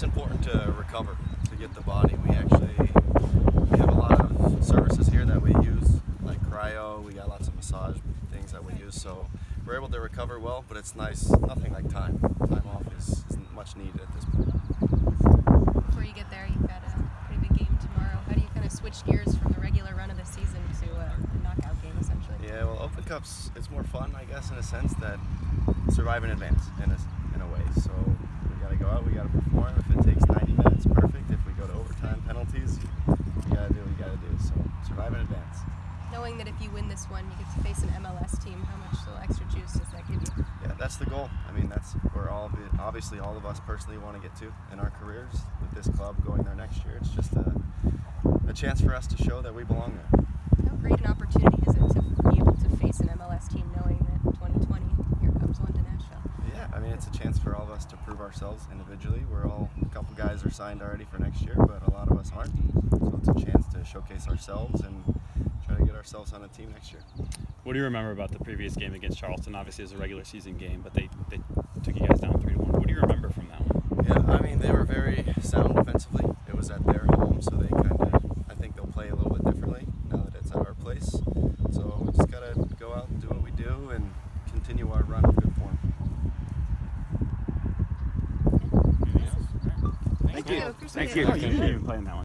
it's important to recover to get the body. We actually we have a lot of services here that we use, like cryo. We got lots of massage things that we use, so we're able to recover well. But it's nice. Nothing like time. Time off is, is much needed at this point. Before you get there, you've got a pretty big game tomorrow. How do you kind of switch gears from the regular run of the season to uh, a knockout game, essentially? Yeah, well, Open Cups it's more fun, I guess, in a sense that survive in advance in a, in a way. So we got to go out, we got to perform. If it takes 90 minutes, perfect. If we go to overtime penalties, we got to do what we got to do. So survive in advance. Knowing that if you win this one, you get to face an MLS team, how much little extra juice does that give you? Yeah, that's the goal. I mean, that's where all be, obviously all of us personally want to get to in our careers with this club going there next year. It's just a, a chance for us to show that we belong there. How great an opportunity is it to be able to face an MLS team knowing that 2020, here comes one to Nashville? Yeah, I mean, it's a chance for all of us to prove ourselves individually. We're all, a couple guys are signed already for next year, but a lot of us aren't. So it's a chance to showcase ourselves and try to get ourselves on a team next year. What do you remember about the previous game against Charleston? Obviously, it was a regular season game, but they, they took you guys down 3 to 1. What do you remember from that one? Yeah, I mean, they were very sound defensively. It was at their home, so they kind of, I think they'll play a little bit differently now that it's at our place. So we just got to go out and do what we do and continue our run of good form. Anything else? All right. Thank you. Appreciate Thank it. you. Thank you. Playing that one.